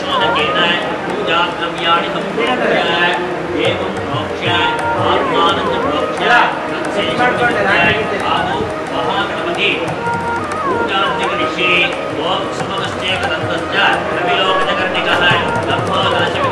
शोधकेनाय पूजाद्रव्याणि सम्पूर्णाय एवं प्रोक्ष्याय आत्मानन्द प्रोक्ष्य तत्सेष्टपदाय आदौ महागणपति। पूजान्तिकविषये ओम सुभगस्येकदन्तश्च रविलोकचकर्णिकः ब्रह्माकाशविद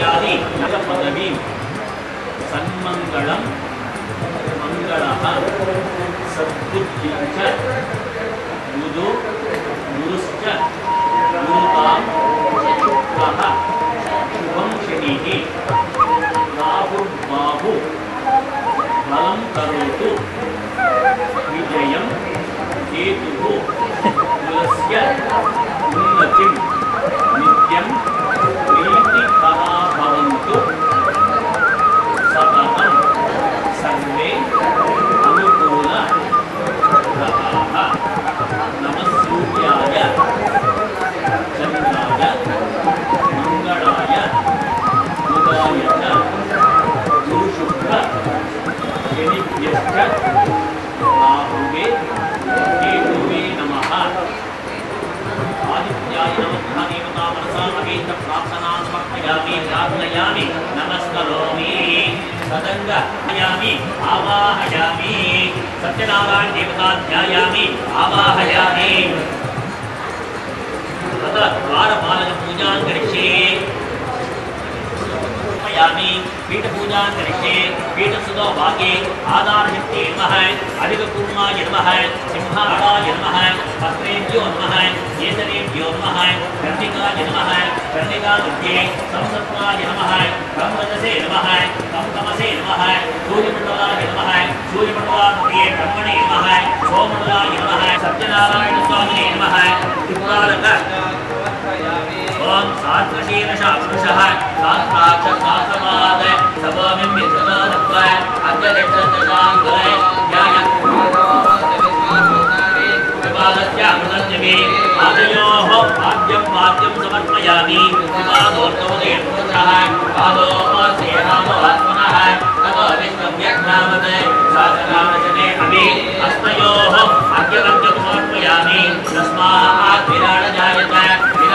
इत्यादि पदवीं सन्मङ्गलं मङ्गलः सद्बुद्धिञ्च गुरु करोतु विजयं हेतुः कुलस्य प्रार्थनात्मकयामि नमस्करोमि। सदङ्गयामि आवाहयामि। सत्यनारायण देवता ध्यायामि आवाहयामि। तत्र द्वारपालकपूजां करिष्ये। यामि पीठपूजां करिष्ये। पूजा करिष्ये पीठ सुतो भागे आधारशक्ति नमः अधिककुर्माय नमः सिंहाडाय नमः पत्रेभ्यो नमः केसरेभ्यो नमः कर्णिकाय नमः कर्णिका मध्ये संसत्वाय नमः ब्रह्मदसे नमः कमकमसे नमः सूर्यमण्डलाय नमः सूर्यमण्डलामध्ये ब्रह्मणे नमः सोमण्डलाय नमः सत्यनारायण स्वामिने नमः त्रिपुरारक ओम सात्वशील शापुरुषः सात्प्राक्षसात्समाद सभोमिं विश्वसोदत्वाय अग्रदेशदशाङ्कुले याय विपादस्य अमृतञ्जमे पादयोः पाद्यं पाद्यं समर्पयामि विपादोर्तोदेशः पादोपसेनामोत्मनः ततो विश्वं व्यग्नामत् शासनावचने अपि हस्तयोः अग्रवर्गं समर्पयामि, तस्मात् विराट जायत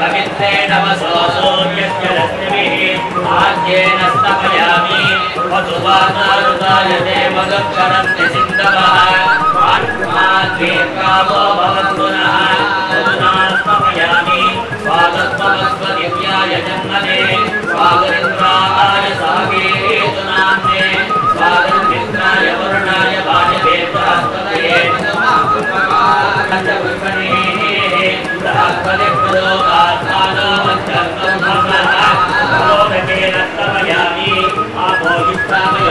पवित्रेण वसो सूर्यस्य रश्मिभिः आद्येन स्तमयामि वधुवातारुताय देवदक्षरन्ति सिन्धवः आत्माद्वीर्कामो भवन्तु नः पुनः स्तमयामि स्वागत्वमस्वदिव्याय जन्मने स्वागतन्द्राय सागेतनाथे स्वागतमित्राय वरुणाय वाजपेत्रहस्तये पञ्चपुष्पणे बृहस्पतिपदो आत्मानो वञ्चर्कं नमः भोगेन स्तमयामि आभोगिष्ठामि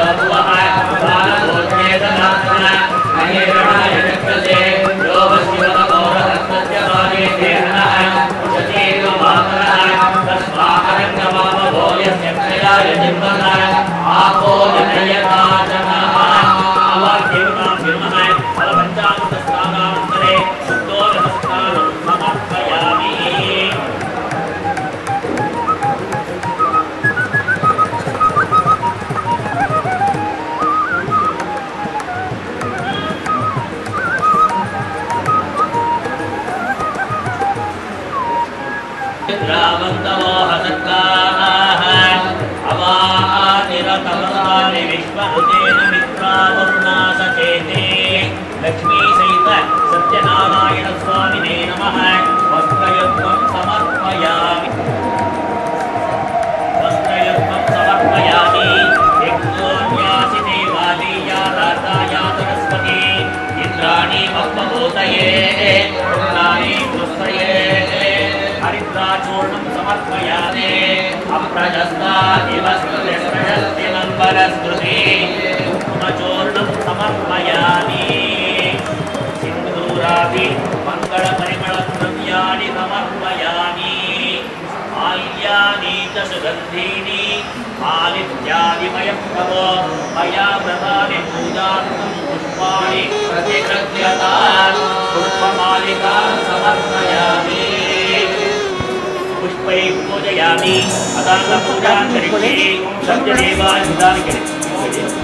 नमः वस्त्रयुग्मं समर्पयामि। वस्त्रयुग्मं समर्पयामि। यज्ञोन्यासि देवालीया दाताया सरस्वती इन्द्राणि मह्मभूतये रुद्राणि पुस्तये हरिद्राचूर्णं समर्पयामि। अप्रजस्ता इव स्तुतिस्प्रजस्तिनम्बरस्मृति कुङ्कुमचूर्णं समर्पयामि। सिन्दूरादि द्रव्याणि समर्पयामि आल्यानि च सुगन्धीनि आदित्यादिमयं तव मया प्रदाने पूजार्थं पुष्पाणि प्रतिकृत्यतान् पुष्पमालिकान् समर्पयामि। पुष्पै पूजयामि अदान्तपूजान्तरिक्षे करिष्ये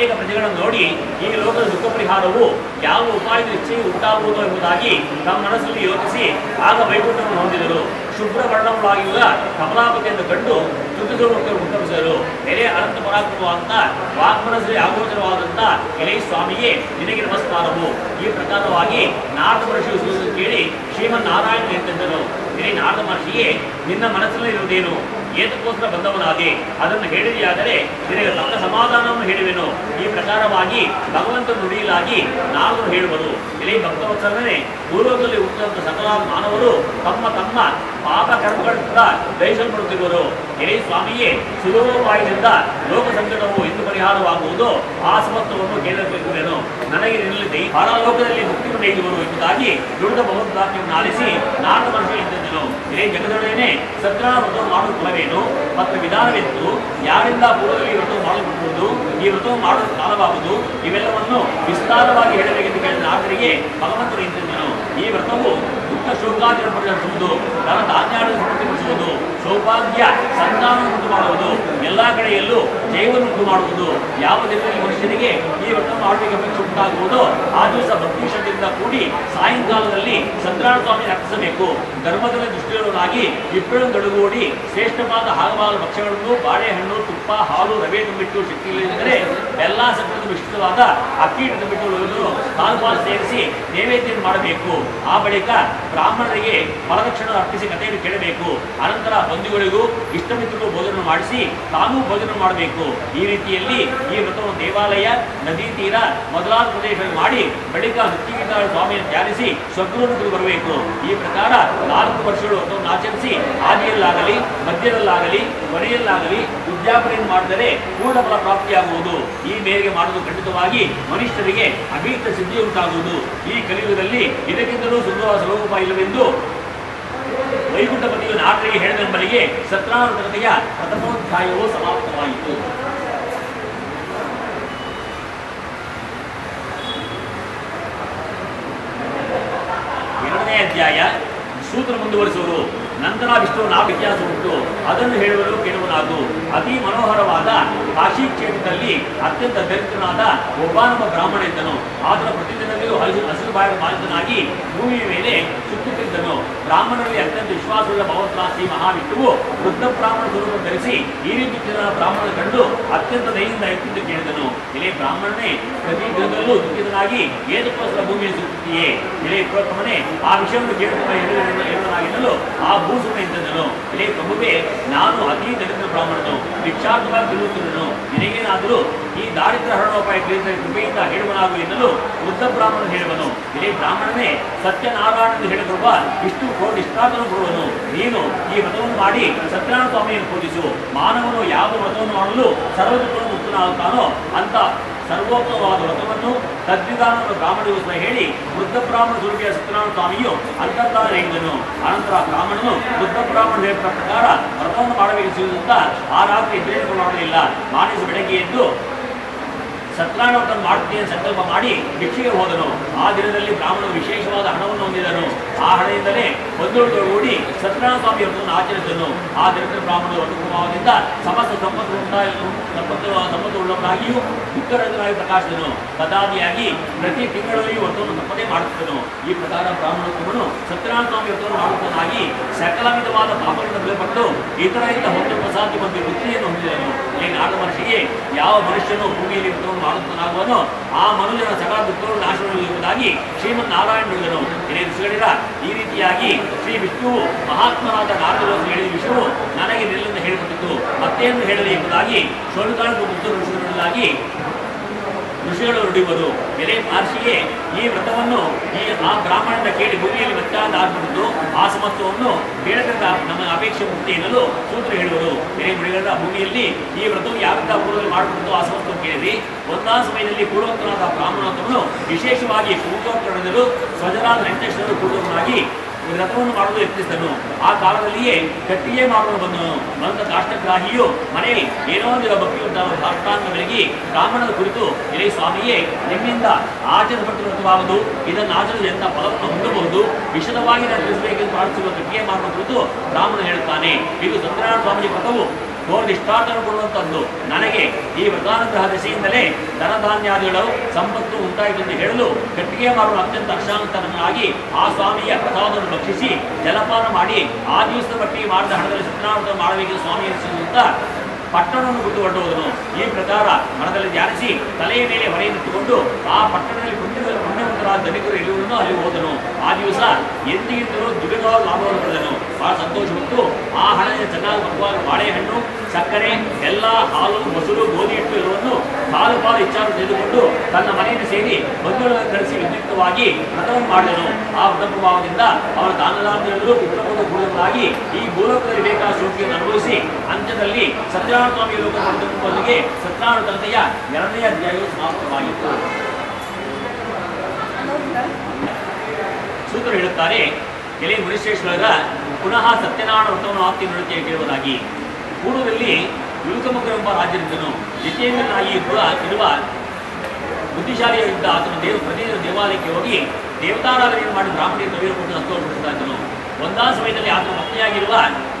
ಅನೇಕ ಪ್ರಜೆಗಳನ್ನು ನೋಡಿ ಈ ಲೋಕದ ದುಃಖ ಪರಿಹಾರವು ಯಾವ ಉಪಾಯದ ಇಚ್ಛೆಯು ಉಂಟಾಗುವುದು ಎಂಬುದಾಗಿ ತಮ್ಮ ಮನಸ್ಸಲ್ಲಿ ಯೋಚಿಸಿ ಆಗ ವೈಕುಂಠವನ್ನು ಹೊಂದಿದರು. ಶುಭ್ರ ವರ್ಣಗಳಾಗಿರುವ ಕಮಲಾಪತಿಯನ್ನು ಕಂಡು ತುದಿದೋಮಕ್ಕೆ ಉತ್ತರಿಸಿದರು. ಎಲೆ ಅನಂತ ಪರಾಕ್ರಮ ಅಂತ ವಾಗ್ಮನಸ್ಸಲ್ಲಿ ಆಗೋಚರವಾದಂತ ಎಲೆ ಸ್ವಾಮಿಯೇ, ನಿನಗೆ ನಮಸ್ಕಾರವು. ಈ ಪ್ರಕಾರವಾಗಿ ನಾರದ ಮಹರ್ಷಿ ಕೇಳಿ ಕೇಳಿ ಶ್ರೀಮನ್ನಾರಾಯಣ ಎಂತೆಂದರು ಎಲೆ ನಾರದ ಮಹರ್ಷಿಯೇ, ನಿನ್ನ ಮನಸ್ಸಲ್ಲಿ ಇರುವುದೇನು ಏತಕ್ಕೋಸ್ಕರ ಬಂದವನಾಗಿ ಅದನ್ನು ಹೇಳಿದೆಯಾದರೆ ನಿನಗೆ ತಕ್ಕ ಸಮಾಧಾನವನ್ನು ಹೇಳುವೆನು. ಈ ಪ್ರಕಾರವಾಗಿ ಭಗವಂತ ನುಡಿಯಲಾಗಿ ನಾಲ್ವರು ಹೇಳುವರು. ಎಲೆ ಭಕ್ತವತ್ಸಲನೆ ಪೂರ್ವದಲ್ಲಿ ಹುಟ್ಟಿದಂಥ ಸಕಲ ಮಾನವರು ತಮ್ಮ ತಮ್ಮ ಪಾಪ ಕರ್ಮಗಳಿಂದ ದಯಿಸಲ್ಪಡುತ್ತಿರುವರು ಇಡೀ ಸ್ವಾಮಿಯೇ ಸುಲಭವಾಯದಿಂದ ಲೋಕ ಸಂಕಟವು ಎಂದು ಪರಿಹಾರವಾಗುವುದು ಆ ಸಮತ್ವವನ್ನು ಕೇಳಬೇಕು ನನಗೆ ನಿಲ್ಲದೆ ಪರಲೋಕದಲ್ಲಿ ಮುಕ್ತಿ ಪಡೆಯುವರು ಎಂಬುದಾಗಿ ದುಡಿದ ಬಹುದಾತ್ಯವನ್ನು ಆಲಿಸಿ ನಾಲ್ಕು ಮನುಷ್ಯ ಎಂದಿದ್ದನು ಇದೇ ಜಗದೊಡನೆ ಸತ್ರಾಣ ವ್ರತವು ಮಾಡುವ ಫಲವೇನು ಮತ್ತು ವಿಧಾನವೆಂದು ಯಾರಿಂದ ಪೂರ್ವದಲ್ಲಿ ವ್ರತವು ಮಾಡಲ್ಪಡುವುದು ಈ ವ್ರತವು ಮಾಡುವ ಕಾಲವಾಗುವುದು ಇವೆಲ್ಲವನ್ನು ವಿಸ್ತಾರವಾಗಿ ಹೇಳಬೇಕೆಂದು ಕೇಳಿದ ನಾರದರಿಗೆ ಭಗವಂತನು ಇಂತಿದ್ದನು ಈ ವ್ರತವು ದುಃಖ ಶೋಕಾದಿಗಳನ್ನು ಪರಿಹರಿಸುವುದು ತನ್ನ ಧಾನ್ಯಾಡು ಸಮೃದ್ಧಿಪಡಿಸುವುದು, ಸೌಭಾಗ್ಯ, ಸಂತಾನವನ್ನು ಉಂಟು ಮಾಡುವುದು ಎಲ್ಲ ಕಡೆಯಲ್ಲೂ ಜೈವನ್ನು ಉಂಟು ಮಾಡುವುದು ಯಾವ ದಿನದಲ್ಲಿ ಮನುಷ್ಯನಿಗೆ ಈ ವ್ರತ ಮಾಡಬೇಕೆಂಬ ಉಂಟಾಗುವುದೋ ಆ ದಿವಸ ಭಕ್ತಿ ಶ್ರದ್ಧೆಯಿಂದ ಕೂಡಿ ಸಾಯಂಕಾಲದಲ್ಲಿ ಸತ್ಯನಾರಾಯಣ ಸ್ವಾಮಿ ಅರ್ಪಿಸಬೇಕು. ಧರ್ಮದಲ್ಲಿ ದೃಷ್ಟಿಯವನಾಗಿ ಇಬ್ಬರನ್ನು ಗಡುಗೂಡಿ ಶ್ರೇಷ್ಠವಾದ ಹಾಗವಾದ ಭಕ್ಷ್ಯಗಳನ್ನು ಬಾಳೆಹಣ್ಣು, ತುಪ್ಪ, ಹಾಲು, ರವೆ ತುಂಬಿಟ್ಟು ಶಕ್ತಿ ಎಲ್ಲ ಸಂಘದ ಮಿಶ್ರಿತವಾದ ಅಕ್ಕಿ ತುಂಬಿಟ್ಟು ಕಾಲು ಪಾಲು ಸೇರಿಸಿ ನೈವೇದ್ಯ ಮಾಡಬೇಕು. ಆ ಬಳಿಕ ಬ್ರಾಹ್ಮಣರಿಗೆ ಫಲದಕ್ಷಿಣ ಅರ್ಪಿಸಿ ಕಥೆಯನ್ನು ಕೇಳಬೇಕು. ಅನಂತರ ಬಂಧು ಬಂಧುಗಳಿಗೂ ಇಷ್ಟಮಿತ್ರರಿಗೂ ಭೋಜನ ಮಾಡಿಸಿ ತಾನೂ ಭೋಜನ ಮಾಡಬೇಕು. ಈ ರೀತಿಯಲ್ಲಿ ಈ ವ್ರತವನ್ನು ದೇವಾಲಯ, ನದಿ ತೀರ ಮೊದಲಾದ ಪ್ರದೇಶದಲ್ಲಿ ಮಾಡಿ ಬಳಿಕ ಸ್ವಾಮಿಯನ್ನು ಧ್ಯಾನಿಸಿ ಸ್ವಗೃಹಕ್ಕೆ ಬರಬೇಕು. ಈ ಪ್ರಕಾರ ನಾಲ್ಕು ವರ್ಷಗಳು ಅದನ್ನು ಆಚರಿಸಿ ಆದಿಯಲ್ಲಾಗಲಿ ಮಧ್ಯದಲ್ಲಾಗಲಿ ಕೊನೆಯಲ್ಲಾಗಲಿ ಉದ್ಯಾಪನೆಯನ್ನು ಮಾಡಿದರೆ ಪೂರ್ಣ ಫಲ ಪ್ರಾಪ್ತಿಯಾಗುವುದು. ಈ ಮೇರೆಗೆ ಮಾಡುವುದು ಖಂಡಿತವಾಗಿ ಮನುಷ್ಯರಿಗೆ ಅಭೀತ ಸಿದ್ಧಿ ಉಂಟಾಗುವುದು. ಈ ಕಲಿಯುಗದಲ್ಲಿ ಇದಕ್ಕಿಂತಲೂ ಸುಂದರವಾದ ಸ್ವರೂಪ ಇಲ್ಲವೆಂದು ವೈಕುಂಠಪತಿಯು ನಾಟರಿಗೆ ಹೇಳಿದಂಬಲಿಗೆ ಸತ್ರಾವೃತತೆಯ ಪ್ರಥಮೋಧ್ಯಾಯವೂ ಸಮಾಪ್ತವಾಯಿತು. ಎರಡನೇ ಅಧ್ಯಾಯ ಸೂತ್ರ ಮುಂದುವರಿಸುವರು ನಂತರ ವಿಷ್ಣು ನಾವು ಇತಿಹಾಸ ಉಂಟು. ಅದನ್ನು ಹೇಳುವರು ಕೇಳುವನಾಗು ಅತಿ ಮನೋಹರವಾದ ಕಾಶಿ ಕ್ಷೇತ್ರದಲ್ಲಿ ಅತ್ಯಂತ ದರಿದ್ರನಾದ ಒಬ್ಬಾನೊಬ್ಬ ಬ್ರಾಹ್ಮಣ ಇದ್ದನು ಆತನ ಪ್ರತಿದಿನದಲ್ಲಿಯೂ ಹಸಿರು ಹಸಿರು ಬಾಯಿ ಭೂಮಿಯ ಮೇಲೆ ಸುತ್ತುತ್ತಿದ್ದನು ಬ್ರಾಹ್ಮಣರಲ್ಲಿ ಅತ್ಯಂತ ವಿಶ್ವಾಸವುಳ್ಳ ಭಗವಂತನ ಶ್ರೀ ಮಹಾವಿಷ್ಣುವು ವೃದ್ಧ ಬ್ರಾಹ್ಮಣ ಸ್ವರೂಪ ಧರಿಸಿ ಈ ರೀತಿ ಬ್ರಾಹ್ಮಣ ಕಂಡು ಅತ್ಯಂತ ದಯಿಂದ ಎತ್ತಿದ್ದು ಕೇಳಿದನು. ಇಲೆ ಬ್ರಾಹ್ಮಣನೇ, ಪ್ರತಿ ದಿನದಲ್ಲೂ ದುಃಖಿತನಾಗಿ ಏದಕ್ಕೋಸ್ಕರ ಭೂಮಿಯನ್ನು ಸುತ್ತುತ್ತೀಯೇ ಇಲೆ ಪ್ರೋತ್ತಮನೆ ಆ ವಿಷಯವನ್ನು ಕೇಳುತ್ತಾ ಹೇಳುವನಾಗಿದ್ದಲು ಆ ಭೂಸುಮ ಎಂದನು ಇಲೆ ಪ್ರಭುವೇ, ನಾನು ಅತಿ ದರಿದ್ರ ಬ್ರಾಹ್ಮಣನು ಭಿಕ್ಷಾರ್ಥವಾಗಿ ತಿರುಗುತ್ತಿದ್ದನು ನಿನಗೇನಾದರೂ ಈ ದಾರಿದ್ರ ಹರಣೋಪಾಯ ಕೃಪೆಯಿಂದ ಹೇಳುವನಾಗು ಎನ್ನಲು ವೃದ್ಧ ಬ್ರಾಹ್ಮಣ ಹೇಳುವನು. ಇಲ್ಲಿ ಬ್ರಾಹ್ಮಣನೇ ಸತ್ಯನಾರಾಯಣ ಹೇಳಿಕೊಡುವ ಕೋಟಿ ಇಷ್ಟಾತನು ಕೊಡುವನು ನೀನು ಈ ವ್ರತವನ್ನು ಮಾಡಿ ಸತ್ಯನಾರಾಯಣ ಸ್ವಾಮಿಯನ್ನು ಪೂಜಿಸು. ಮಾನವನು ಯಾವ ವ್ರತವನ್ನು ಮಾಡಲು ಸರ್ವದಕ್ಕೂ ಮುಕ್ತನಾಗುತ್ತಾನೋ ಅಂತ ಸರ್ವೋತ್ತಮವಾದ ವ್ರತವನ್ನು ತದ್ವಿಧಾನವನ್ನು ಬ್ರಾಹ್ಮಣಿಗೋಸ್ಕರ ಹೇಳಿ ವೃದ್ಧ ಬ್ರಾಹ್ಮಣ ದುರ್ಗೆಯ ಸತ್ಯನಾರಾಯಣ ಸ್ವಾಮಿಯು ಅಂತರ್ಧಾನ ಎಂದನು ಅನಂತರ ಬ್ರಾಹ್ಮಣನು ವೃದ್ಧ ಬ್ರಾಹ್ಮಣ ಹೇಳಿದ ಪ್ರಕಾರ ವ್ರತವನ್ನು ಮಾಡಬೇಕು ಸಿಗುವುದಂತ ಆ ರಾತ್ರಿ ಬೇರೆ ಮಾಡಲಿಲ್ಲ ಮಾಡಿಸಿ ಬೆಳಗ್ಗೆ ಎದ್ದು ಸತ್ಯನಾರಾಯಣ ಮಾಡ್ತೀನಿ ಸಂಕಲ್ಪ ಮಾಡಿ ಭಿಕ್ಷೆಗೆ ಹೋದನು. ಆ ದಿನದಲ್ಲಿ ಬ್ರಾಹ್ಮಣರು ವಿಶೇಷವಾದ ಹಣವನ್ನು ಹೊಂದಿದನು ಆ ಹಣದಿಂದಲೇ ಬಂಧುಗಳೊಡಗೂಡಿ ಸತ್ಯನಾರಾಯಣ ಸ್ವಾಮಿ ಅವರನ್ನು ಆಚರಿಸಿದನು. ಆ ದಿನದ ಬ್ರಾಹ್ಮಣರು ಅನುಕೂಲದಿಂದ ಸಮಸ್ತ ಸಂಪತ್ತು ಸಂಪತ್ತು ಸಂಪತ್ತು ಉಳ್ಳವನಾಗಿಯೂ ದುಃಖರಹಿತನಾಗಿ ಪ್ರಕಾಶಿಸಿದನು. ಪದಾದಿಯಾಗಿ ಪ್ರತಿ ತಿಂಗಳಲ್ಲಿಯೂ ವ್ರತವನ್ನು ತಪ್ಪದೇ ಮಾಡುತ್ತಿದ್ದನು. ಈ ಪ್ರಕಾರ ಬ್ರಾಹ್ಮಣೋತ್ತಮನು ಸತ್ಯನಾರಾಯಣ ಸ್ವಾಮಿ ವ್ರತವನ್ನು ಮಾಡುವುದಾಗಿ ಸಕಲ ವಿಧವಾದ ಪಾಪಗಳನ್ನು ಬೆಲೆಪಟ್ಟು ಇತರ ಹೊತ್ತು ಪ್ರಸಾದಿ ಬಂದು ವೃತ್ತಿಯನ್ನು ಹೊಂದಿದನು. ಈ ನಾಲ್ಕು ಮನುಷ್ಯರಿಗೆ ಯಾವ ಮನುಷ್ಯನು ಭೂಮಿಯಲ್ಲಿ ವ್ರತವನ್ನು ಮಾಡುತ್ತಾನಾಗುವನೋ ಆ ಮನುಜನ ಸಕಲ ದುಃಖಗಳು ನಾಶವಾಗುವುದಾಗಿ ಶ್ರೀಮನ್ ನಾರಾಯಣ ನುಡಿದನು ಇದೇ ಈ ರೀತಿಯಾಗಿ ಶ್ರೀ ವಿಷ್ಣುವು ಮಹಾತ್ಮನಾದ ನಾರದರನ್ನು ಹೇಳಿದ ವಿಷಯವು ನನಗೆ ನಿಲ್ಲನ್ನು ಹೇಳಿಕೊಟ್ಟಿತು. ಮತ್ತೇನು ಹೇಳಲಿ ಎಂಬುದಾಗಿ ಶೋಣಿಕಾಳು ಋಷಿಗಳಾಗಿ ಋಷಿಗಳು ನುಡಿಬೋದು. ಎಲೆ ಮಹರ್ಷಿಗೆ ಈ ವ್ರತವನ್ನು ಈ ಆ ಬ್ರಾಹ್ಮಣನ ಕೇಳಿ ಭೂಮಿಯಲ್ಲಿ ವ್ಯತ್ಯಾಸ ಆಗ್ಬಿಟ್ಟು ಆ ಸಮತ್ವವನ್ನು ಬೇಡದಿಂದ ನಮ್ಮ ಅಪೇಕ್ಷೆ ಮುಕ್ತಿ ಎನ್ನಲು ಸೂತ್ರ ಹೇಳುವರು. ಎಲೆ ಮುಡಿಗಳ ಭೂಮಿಯಲ್ಲಿ ಈ ವ್ರತವು ಯಾರಿಂದ ಪೂರ್ವದಲ್ಲಿ ಮಾಡಿಬಿಟ್ಟು ಆ ಸಮತ್ವ ಕೇಳಿರಿ ಒಂದಾ ಸಮಯದಲ್ಲಿ ಪೂರ್ವೋತ್ತರಾದ ಬ್ರಾಹ್ಮಣೋತ್ತಮನು ವಿಶೇಷವಾಗಿ ಪೂರ್ವೋತ್ತರದಲ್ಲೂ ಸ್ವಜರಾದ ವೆಂಕಟೇಶ್ವರರು ಪೂರ್ವಕನಾಗಿ ಈ ವ್ರತವನ್ನು ಮಾಡಲು ಯತ್ನಿಸಿದನು. ಆ ಕಾಲದಲ್ಲಿಯೇ ಕಟ್ಟಿಗೆ ಮಾಡಲು ಬಂದನು ಬಂದ ಕಾಷ್ಟಗ್ರಾಹಿಯು ಮನೆಯಲ್ಲಿ ಏನೋ ಒಂದು ಭಕ್ತಿ ಉಂಟಾದ ಬೆಳಗಿ ಬ್ರಾಹ್ಮಣನ ಕುರಿತು, ಇರೇ ಸ್ವಾಮಿಯೇ, ನಿಮ್ಮಿಂದ ಆಚರಿಸಲ್ಪಟ್ಟಿರುತ್ತವಾಗದು ಇದನ್ನು ಆಚರಿಸಿದ ಎಂಥ ಫಲವನ್ನು ಹೊಂದಬಹುದು? ವಿಶದವಾಗಿ ನಾನು ತಿಳಿಸಬೇಕೆಂದು ಪ್ರಾರ್ಥಿಸುವ ಕಟ್ಟಿಗೆ ಮಾಡುವ ಕುರಿತು ಬ್ರಾಹ್ಮಣ ಹೇಳುತ್ತಾನೆ. ಇದು ಸತ್ಯನಾರಾಯಣ ಸ್ವಾಮಿ ವ್ರತವು ನಿಷ್ಠಾತನ ಕೊಡುವಂಥದ್ದು ನನಗೆ ಈ ವ್ರತಾನುಗ್ರಹ ದಿಸೆಯಿಂದಲೇ ಧನಧಾನ್ಯಾದಿಗಳು ಸಂಪತ್ತು ಉಂಟಾಯಿತು ಎಂದು ಹೇಳಲು ಕಟ್ಟಿಗೆ ಮಾಡುವ ಅತ್ಯಂತ ಅಕ್ಷಾಂತರನಾಗಿ ಆ ಸ್ವಾಮಿಯ ಪ್ರಸಾದವನ್ನು ಭಕ್ಷಿಸಿ ಜಲಪಾನ ಮಾಡಿ ಆ ದಿವಸದ ಪಟ್ಟಿ ಮಾಡಿದ ಹಣದಲ್ಲಿ ಸತ್ಯನಾರಾಯಣ ಮಾಡಬೇಕೆಂದು ಸ್ವಾಮಿ ಎನಿಸುವಂತ ಪಟ್ಟಣವನ್ನು ಬಿಟ್ಟು ಈ ಪ್ರಕಾರ ಮನದಲ್ಲಿ ಧ್ಯಾನಿಸಿ ತಲೆಯ ಮೇಲೆ ಹೊರೆಯಿಟ್ಟುಕೊಂಡು ಆ ಪಟ್ಟಣದಲ್ಲಿ ಪುಣ್ಯದ ಪುಣ್ಯವಂತರಾದ ಧನಿಕರು ಇರುವುದನ್ನು ಅಲ್ಲಿ ಹೋದನು ಆ ದಿವಸ ಎಂದಿಗಿಂತಲೂ ದ್ವಿಗುಣವಾದ ಲಾಭವನ್ನು ಪಡೆದನು. ಬಹಳ ಸಂತೋಷವಿತ್ತು ಆ ಹಣದಿಂದ ಚೆನ್ನಾಗಿ ಬರುವಾಗ ಬಾಳೆಹಣ್ಣು, ಸಕ್ಕರೆ, ಎಲ್ಲ, ಹಾಲು, ಮೊಸರು ಗೋಧಿ ಹಿಟ್ಟು ಎಲ್ಲವನ್ನು ಹಾಲು ಪಾಲು ಹೆಚ್ಚಾಗಿ ತೆಗೆದುಕೊಂಡು ತನ್ನ ಮನೆಯನ್ನು ಸೇರಿ ಬಂಧುಗಳನ್ನು ಕಳಿಸಿ ವಿದ್ಯುಕ್ತವಾಗಿ ವ್ರತವನ್ನು ಮಾಡಿದನು. ಆ ವ್ರತ ಭಾವದಿಂದ ಅವರ ದಾನದಾಂತರೆಲ್ಲರೂ ಉತ್ತಮವಾದ ಕೂಡಿದವರಾಗಿ ಈ ಭೂಲೋಕದಲ್ಲಿ ಬೇಕಾದ ಶೋಕಿಯನ್ನು ಅನುಭವಿಸಿ ಅಂತ್ಯದಲ್ಲಿ ಸತ್ಯನಾರಾಯಣ ಸ್ವಾಮಿ ಲೋಕ ಸತ್ಯನಾರಾಯಣ ತಂದೆಯ ಎರಡನೇ ಅಧ್ಯಾಯವು ಸಮಾಪ್ತವಾಗಿತ್ತು. ಸೂತ್ರ ಹೇಳುತ್ತಾರೆ, ಎಲೆ ಮುನಿಶ್ರೇಷ್ಠರ ಪುನಃ ಸತ್ಯನಾರಾಯಣ ವ್ರತವನ್ನು ಆಪ್ತಿ ನೃತ್ಯ ಕೇಳುವುದಾಗಿ. ಪೂರ್ವದಲ್ಲಿ ಎಂಬ ರಾಜರಿದ್ದನು. ಜಿತೇಂದ್ರನಾಗಿ ಇರುವ ಇರುವ ಬುದ್ಧಿಶಾಲಿಯಾಗಿದ್ದ ಆತನು ದೇವ, ಪ್ರತಿದಿನ ದೇವಾಲಯಕ್ಕೆ ಹೋಗಿ ದೇವತಾರಾಧನೆಯನ್ನು ಮಾಡಿ ಬ್ರಾಹ್ಮಣಿಯ ತೆಗೆದುಕೊಂಡು ಕೊಟ್ಟು ಸಂತೋಷಪಡ್ತಾ ಇದ್ದನು. ಒಂದಾ ಸಮಯದಲ್ಲಿ ಆತನ ಪತ್ನಿಯಾಗಿರುವ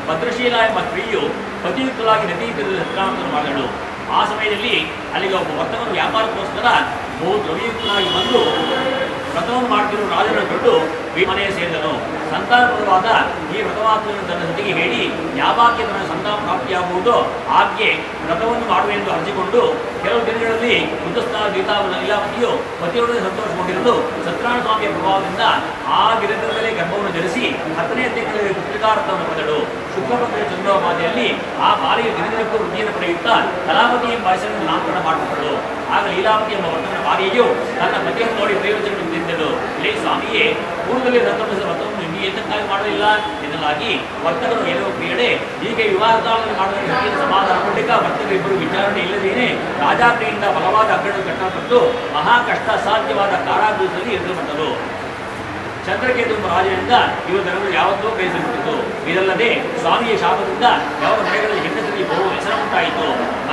ಭದ್ರಶೀಲ ಎಂಬ ಸ್ತ್ರೀಯು ಪತಿಯುಕ್ತವಾಗಿ ನದಿ ತೀರದ ಸತ್ಕಾಮವನ್ನು ಮಾಡಿದಳು. ಆ ಸಮಯದಲ್ಲಿ ಅಲ್ಲಿಗೆ ಒಬ್ಬ ವರ್ತಕನು ವ್ಯಾಪಾರಕ್ಕೋಸ್ಕರ ಬಹು ದ್ರವ್ಯಯುಕ್ತನಾಗಿ ಬಂದು ವ್ರತವನ್ನು ಮಾಡ್ತಿರುವ ರಾಜನ ಬಿಟ್ಟು ಮನೆಯ ಸೇರಿದನು. ಸಂತಾನಪರವಾದ ಈ ವ್ರತವಾಕ್ಯವನ್ನು ತನ್ನ ಜೊತೆಗೆ ಹೇಳಿ ಯಾವಾಗ್ಯ ತನ್ನ ಸಂತಾನ ಪ್ರಾಪ್ತಿಯಾಗುವುದೋ ಆಗ್ಗೆ ವ್ರತವನ್ನು ಮಾಡುವೆಂದು ಅರ್ಜಿಕೊಂಡು ಕೆಲವು ದಿನಗಳಲ್ಲಿ ಋತುಸ್ನಾನ ಗೀತಾವನ ಇಲಾಖೆಯು ಪತಿಯೊಡನೆ ಸಂತೋಷಗೊಂಡಿರಲು ಸತ್ಯನಾರಾಯಣ ಸ್ವಾಮಿಯ ಪ್ರಭಾವದಿಂದ ಆ ದಿನದಿಂದಲೇ ಗರ್ಭವನ್ನು ಧರಿಸಿ ಹತ್ತನೇ ತಿಂಗಳಲ್ಲಿ ಪುತ್ರಿಕಾರ್ಥವನ್ನು ಪಡೆದಳು. ಶುಕ್ಲಪತ್ರ ಚಂದ್ರೋಪಾದಿಯಲ್ಲಿ ಆ ಬಾಲಿಯ ದಿನದಿನಕ್ಕೂ ವೃದ್ಧಿಯನ್ನು ಪಡೆಯುತ್ತಾ ಕಲಾವತಿ ಎಂಬ ಹೆಸರನ್ನು ನಾಮಕರಣ ಮಾಡಿಕೊಂಡಳು. ಆಗ ಲೀಲಾವತಿ ಎಂಬ ವರ್ತನ ಬಾಲಿಯು ತನ್ನ ಪತಿಯನ್ನು ನೋಡಿ ಪ್ರಯೋಜನ ತಿಂದಳು ಸ್ವಾಮಿಯೇ, ಪೂರ್ವದಲ್ಲಿ ರಥಮಿಸಿದ ರಥವನ್ನು ನೀ ಎಂತಕ್ಕಾಗಿ ಮಾಡಲಿಲ್ಲ. ಎನ್ನಲಾಗಿ ವರ್ತಕರು ಹೇಳುವ ಕ್ರೀಡೆ ಹೀಗೆ ವಿವಾಹ ಮಾಡುವ ಸಮಾಧಾನ ಬಳಿಕ ವರ್ತಕರು ಇಬ್ಬರು ವಿಚಾರಣೆ ಇಲ್ಲದೇನೆ ರಾಜಾಜ್ಞೆಯಿಂದ ಬಲವಾದ ಅಗ್ರಣ ಕಟ್ಟಲ್ಪಟ್ಟು ಮಹಾ ಕಷ್ಟ ಸಾಧ್ಯವಾದ ಕಾರಾಗೃಹದಲ್ಲಿ ಎದುರುಪಟ್ಟರು ಚಂದ್ರಕೇತು ರಾಜನಿಂದ ಜನರು ಯಾವತ್ತೂ ಕೈಸಲ್ಪಟ್ಟಿತು. ಇದಲ್ಲದೆ ಸ್ವಾಮಿಯ ಶಾಪದಿಂದ ಯಾವ ಮನೆಗಳಲ್ಲಿ ಹೆಂಡಸರಿಗೆ ಬಹು ಹೆಸರು ಉಂಟಾಯಿತು.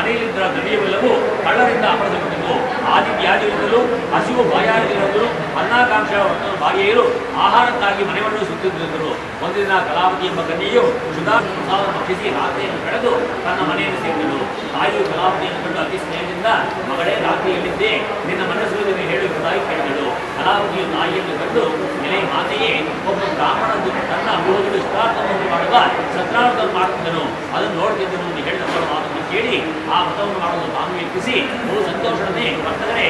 ಮನೆಯಲ್ಲಿದ್ದ ದ್ರವ್ಯವೆಲ್ಲವೂ ಕಳ್ಳರಿಂದ ಅಪಹರಿಸಲ್ಪಟ್ಟಿತು ಆದಿ ವ್ಯಾಧಿಗಳಿಂದಲೂ ಹಸಿವು ಬಾಯಾರದಿಂದಲೂ ಅನ್ನಾಕಾಂಕ್ಷ ಬಾಯಿಯರು ಆಹಾರಕ್ಕಾಗಿ ಮನೆಯನ್ನು ಸುತ್ತಿದ್ದರು ಒಂದಿನ ದಿನ ಕಲಾವತಿ ಎಂಬ ಕನ್ಯೆಯು ಸುಧಾ ಪ್ರಸಾದ ಭಕ್ಷಿಸಿ ರಾತ್ರಿಯನ್ನು ಕಳೆದು ತನ್ನ ಮನೆಯನ್ನು ಸೇರಿದಳು ತಾಯಿಯು ಕಲಾವತಿಯನ್ನು ಕಂಡು ಅತಿ ಸ್ನೇಹದಿಂದ ಮಗಳೇ ರಾತ್ರಿಯಲ್ಲಿದ್ದೆ, ನಿನ್ನ ಮನಸ್ಸು ನೀನು ಹೇಳಿ ತಾಯಿ ಕೇಳಿದಳು. ಕಲಾವತಿಯು ತಾಯಿಯನ್ನು ಕಂಡು ನೆಲೆ ಮಾತೆಯೇ, ಒಬ್ಬ ಬ್ರಾಹ್ಮಣನು ತನ್ನ ಅನುಭವಗಳು ಇಷ್ಟಾರ್ಥವನ್ನು ಮಾಡುವ ಸತ್ರಾರ್ಥವನ್ನು ಮಾಡುತ್ತಿದ್ದನು ಅದನ್ನು ನೋಡ್ತಿದ್ದನು ಎಂದು ಹೇಳಿದ ಮಾತನ್ನು ಕೇಳಿ, ಆ ವ್ರತವನ್ನು ಮಾಡಲು ತಾನು ಯತ್ನಿಸಿ ಬಹು ಸಂತೋಷವೇ ವರ್ತಕರೇ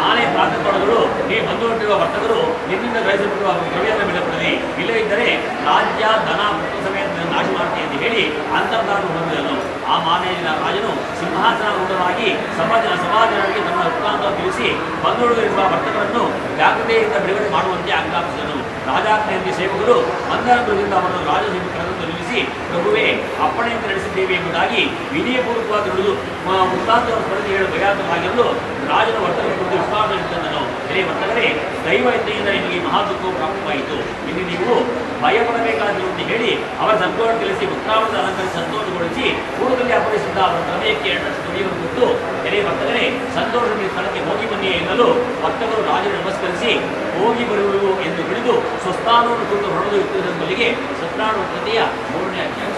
ನಾಳೆ ಪ್ರಾಂತಗಳು ನೀವು ಬಂದು ಹೊಂಟಿರುವ ವರ್ತಕರು ನಿಮ್ಮಿಂದ ಗ್ರಹಿಸಲ್ಪಡುವ ದ್ರವ್ಯದ ಬೀಳುತ್ತದೆ ಇಲ್ಲದಿದ್ದರೆ ರಾಜ್ಯ, ಧನ ಸಮೇತ ನಾಶ ಮಾಡ್ತೀನಿ ಅಂತ ಹೇಳಿ ಅಂತರ್ಧಾನ ಹೊಂದಿದನು. ಆ ಮಾನೆಯ ರಾಜನು ಸಿಂಹಾಸನಾರೂಢವಾಗಿ ಸಮಾಜ ಸಮಾಜಗಳಿಗೆ ತನ್ನ ವೃತ್ತಾಂತ ತಿಳಿಸಿ ಎಂಬ ವರ್ತಕರನ್ನು ಜಾಗ್ರತೆಯಿಂದ ಬಿಡುಗಡೆ ಮಾಡುವಂತೆ ಆಜ್ಞಾಪಿಸಿದನು. ರಾಜಾಜ್ಞೆಯಲ್ಲಿ ಸೇವಕರು ಮಂದರದಿಂದ ಅವರನ್ನು ರಾಜಸೇವಕರನ್ನು ನಿಲ್ಲಿಸಿ, ಪ್ರಭುವೆ ಅಪ್ಪಣೆಯಿಂದ ನಡೆಸಿದ್ದೇವೆ ಎಂಬುದಾಗಿ ವಿನಯಪೂರ್ವಕವಾಗಿ ನುಡಿದು ವೃತ್ತಾಂತವನ್ನು ಸ್ಮರಣೆ ಹೇಳಲು ಭಯಾತವಾಗಿರಲು ರಾಜನ ವರ್ತನೆ ಕುರಿತು ವಿಶ್ವಾಸವಿಟ್ಟನು ಎಲೆ ವರ್ತಕರೇ, ದೈವ ಇದ್ದೆಯಿಂದ ನಿಮಗೆ ಮಹಾ ದುಃಖವು ಪ್ರಾಪ್ತವಾಯಿತು. ಇಲ್ಲಿ ನೀವು ಭಯಪಡಬೇಕಾಗಿರುವಂತೆ ಹೇಳಿ ಅವರ ಸಂತೋಷ ತಿಳಿಸಿ ವೃತ್ತಾವರದ ಅಲಂಕರಿಸಿ ಸಂತೋಷಗೊಳಿಸಿ ಕೂಡದಲ್ಲಿ ಅಪರಿಸಿದ್ದ ಅವರ ಎರಡರಷ್ಟು ದುಡಿಯನ್ನು ಕೊಟ್ಟು ಎಲೆ ಭಕ್ತರೇ ಸಂತೋಷದ ಸ್ಥಳಕ್ಕೆ ಹೋಗಿ ಬನ್ನಿ ಎನ್ನಲು ಭಕ್ತರು ರಾಜ ನಮಸ್ಕರಿಸಿ ಹೋಗಿ ಬರುವುದು ಎಂದು ಹಿಡಿದು ಸ್ವಸ್ಥಾನವನ್ನು ಕುರಿತು ಹೊರಡು ಇತ್ತಿರುವುದರೊಂದಿಗೆ ಸತ್ನಾಡು ಕೃತಿಯ ಮೂರನೇ ಅಧ್ಯಾಯ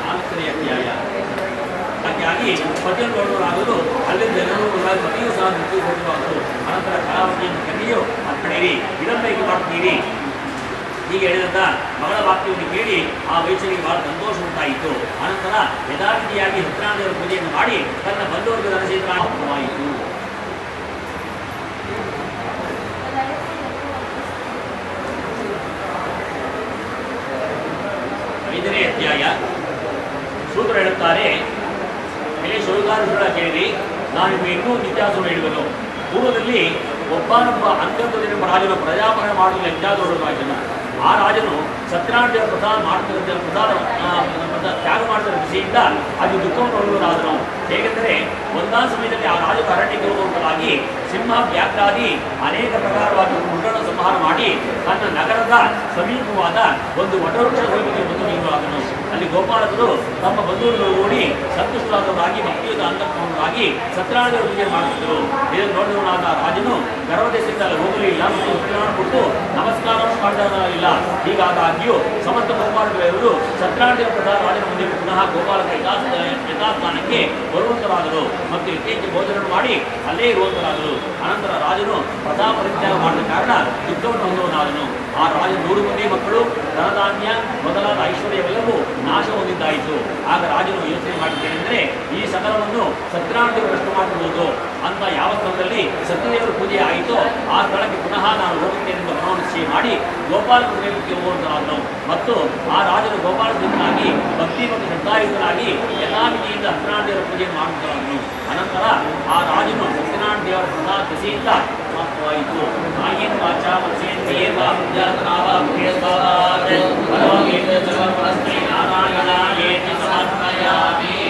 ನಾಲ್ಕನೇ ಅಧ್ಯಾಯ ಹಾಗಾಗಿ ಗೌಡರಾಗಲು ಅಲ್ಲಿ ಜನರು ಮನೆಯೂ ಸಹ ಮೃತ್ಯು ಹೋಗುವಾಗಲು ಅನಂತರ ಕಲಾವತಿಯನ್ನು ಕನ್ಯೆಯು ಅಪ್ಪಣೆರಿ ಇದನ್ನು ಹೇಗೆ ಮಾಡ್ತೀರಿ ಹೀಗೆ ಹೇಳಿದಂತ ಮಗಳ ವಾಕ್ಯವನ್ನು ಕೇಳಿ ಆ ವೈಶ್ಯರಿಗೆ ಬಹಳ ಸಂತೋಷ ಉಂಟಾಯಿತು. ಅನಂತರ ಯಥಾವಿಧಿಯಾಗಿ ಸತ್ಯನಾರಾಯಣ ಪೂಜೆಯನ್ನು ಮಾಡಿ ತನ್ನ ಬಂಧುವರ್ಗದ ಅನುಸರಿಸಲಾಯಿತು ಐದನೇ ಅಧ್ಯಾಯ ಸೂತ್ರ ಹೇಳುತ್ತಾರೆ ಮೇಲೆ ಶೋಗಾರುಗಳ ಕೇಳಿ ನಾನು ನಿಮಗೆ ಇನ್ನೂ ಇತಿಹಾಸವನ್ನು ಹೇಳುವನು ಪೂರ್ವದಲ್ಲಿ ಒಬ್ಬನೊಬ್ಬ ಅಂತ್ಯಂತದೆಂಬ ರಾಜನು ಪ್ರಜಾಪನೆ ಮಾಡಲು ಲಜ್ಜಾದೊಡ ರಾಜನ ಆ ರಾಜನು ಸತ್ಯನಾರಾಯಣ ಪ್ರಸಾದ ಮಾಡ್ತಿದ್ದ ಪ್ರಸಾದ ತ್ಯಾಗ ಮಾಡಿದ ದಿಸೆಯಿಂದ ಅದು ದುಃಖವನ್ನು ಹೊಂದುವುದಾದನು ಹೇಗೆಂದರೆ ಒಂದಾ ಸಮಯದಲ್ಲಿ ಆ ರಾಜ ಅರಣ್ಯಕ್ಕೆ ಹೋಗುವುದಾಗಿ ಸಿಂಹ, ವ್ಯಾಘ್ರಾದಿ ಅನೇಕ ಪ್ರಕಾರವಾಗಿ ಮೃಗಗಳನ್ನು ಸಂಹಾರ ಮಾಡಿ ತನ್ನ ನಗರದ ಸಮೀಪವಾದ ಒಂದು ವಟವೃಕ್ಷ ಸಮೀಪಕ್ಕೆ ಬಂದು ನಿಲ್ಲುವಾದನು ಅಲ್ಲಿ ಗೋಪಾಲಕರು ತಮ್ಮ ಬಂಧುಗಳು ಓಡಿ ಸಂತುಷ್ಟರಾದವರಾಗಿ, ಭಕ್ತಿಯುತ ಅಂತಕ್ಕಾಗಿ ಸತ್ಯನಾರಾಯಣ ಪೂಜೆ ಮಾಡುತ್ತಿದ್ದರು. ಇದನ್ನು ನೋಡಿದವನಾದ ರಾಜನು ಗರ್ವದೇಶದಿಂದ ಹೋಗಲಿಲ್ಲ ಮತ್ತು ಸತ್ಯನಾರಾಯಣ ಕೊಟ್ಟು ನಮಸ್ಕಾರವನ್ನು ಮಾಡಿದವರಲ್ಲ ಹೀಗಾದಾಗ್ಯೂ ಸಮಸ್ತ ಗೋಪಾಲಕರೆಲ್ಲರೂ ಸತ್ಯನಾರಾಯಣ ಪ್ರಸಾದ ರಾಜನ ಮುಂದೆ ಪುನಃ ಗೋಪಾಲಕ ಯಥಾಸ್ಥ, ಯಥಾಸ್ಥಾನಕ್ಕೆ ಬರುವಂತರಾದರು ಮತ್ತು ಯಥೇಚ್ಛ ಭೋಜನ ಮಾಡಿ ಅಲ್ಲೇ ಇರುವಂತರಾದರು. ಅನಂತರ ರಾಜನು ಪ್ರತಾಪ ಮಾಡಿದ ಕಾರಣ ಯುದ್ಧವನ್ನು ಹೊಂದುವನಾದನು. ಆ ರಾಜ ನೂರು ಮಂದಿ ಮಕ್ಕಳು, ಧನಧಾನ್ಯ, ಮೊದಲಾದ ಐಶ್ವರ್ಯವೆಲ್ಲವೂ ನಾಶ ಹೊಂದಿದ್ದಾಯಿತು. ಆಗ ರಾಜನು ಯೋಚನೆ ಮಾಡಿದ್ದೇನೆಂದರೆ, ಈ ಸಕಲವನ್ನು ಸತ್ಯನಾರಾಯಣ ನಷ್ಟ ಮಾಡಬಹುದು ಅಂತ ಯಾವ ಸ್ಥಳದಲ್ಲಿ ಸತ್ಯದೇವರ ಪೂಜೆ ಆಯಿತೋ, ಆ ಸ್ಥಳಕ್ಕೆ ಪುನಃ ನಾನು ಹೋಗುತ್ತೇನೆ ಎಂದು ಮನೋನಿಶ್ಚಯ ಮಾಡಿ ಗೋಪಾಲ ಪ್ರದೇಶಕ್ಕೆ ಹೋಗುವಂತನಾದನು. ಮತ್ತು ಆ ರಾಜನು ಗೋಪಾಲ ಸಿದ್ಧನಾಗಿ ಭಕ್ತಿ ಮತ್ತು ಶ್ರದ್ಧಾಯುತನಾಗಿ ವಿಧಿಯಿಂದ ಸತ್ಯನಾರಾಯಣ ದೇವರ ಪೂಜೆ ಮಾಡುತ್ತಾನು. ಅನಂತರ ಆ ರಾಜನು ಸತ್ಯನಾರಾಯಣ ದೇವರ ಸದಾ ದಶೆಯಿಂದ सर्वस्मै नारायणायेति समर्पयामि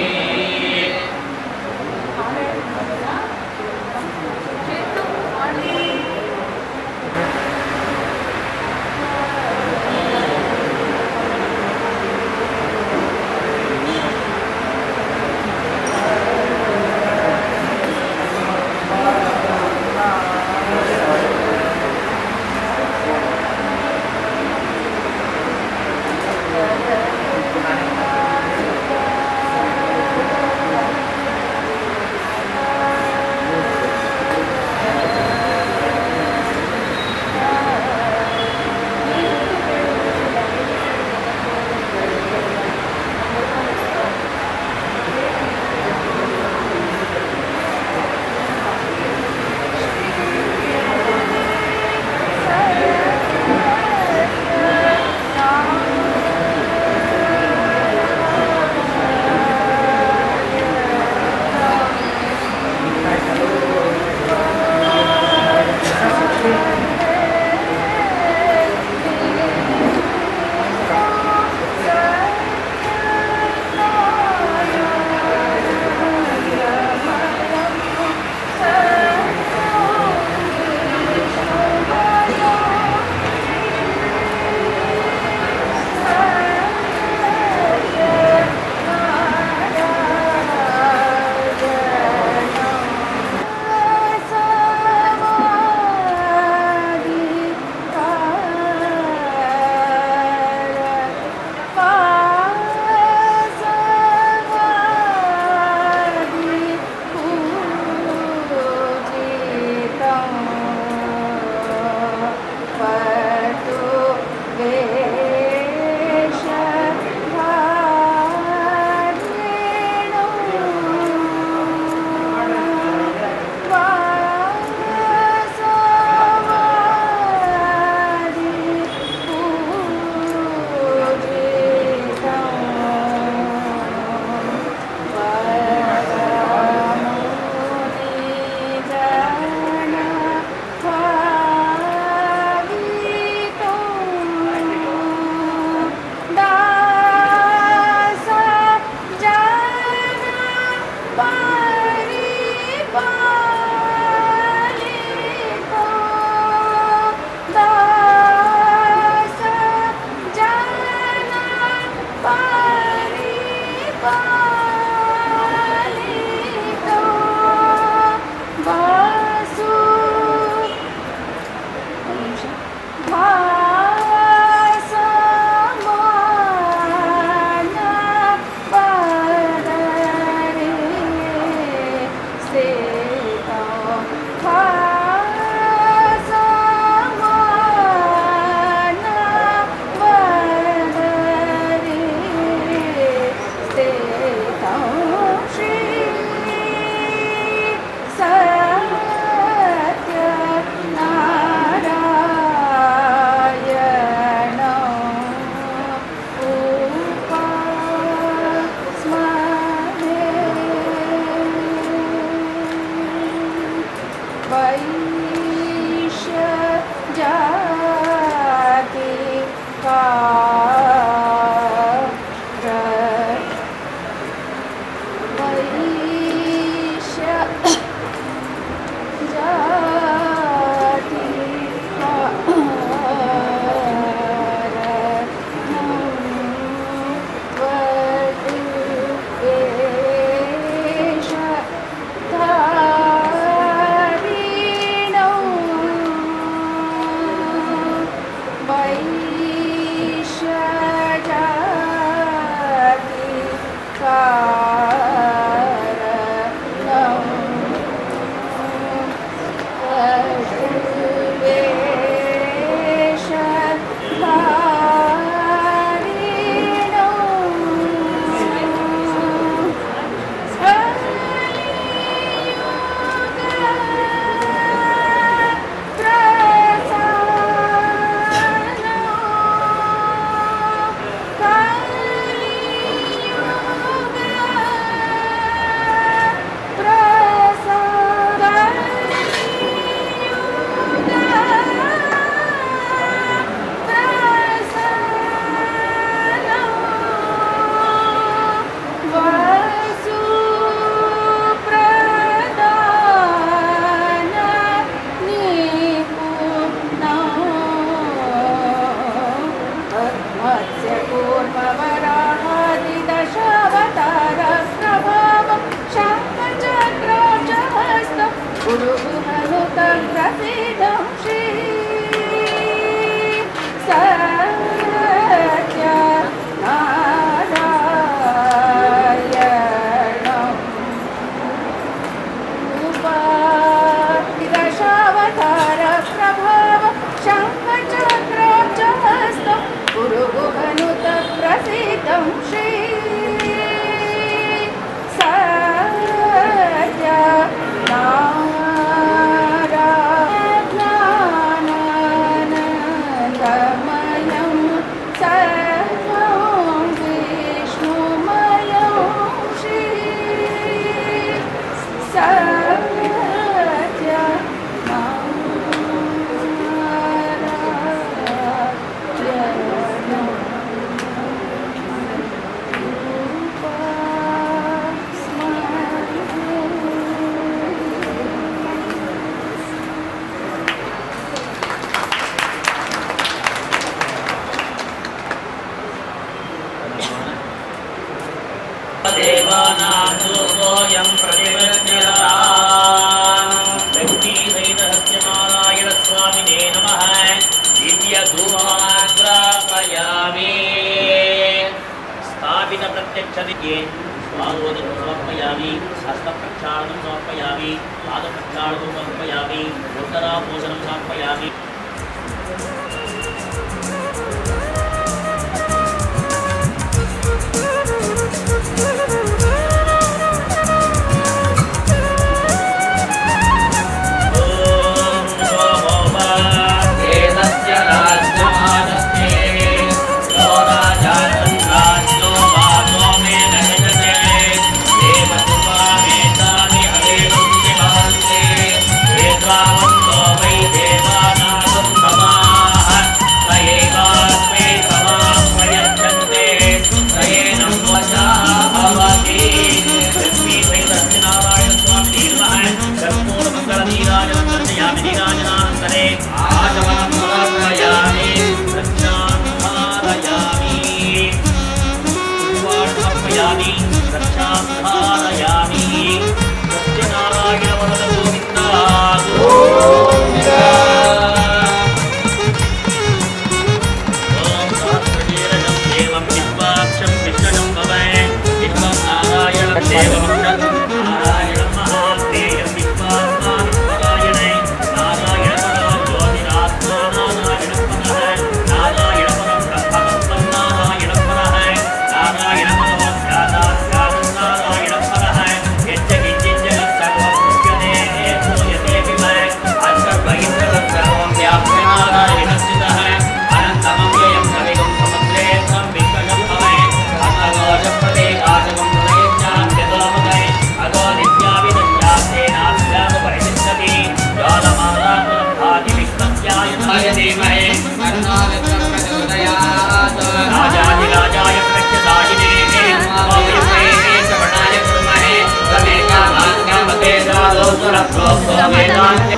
Lebanon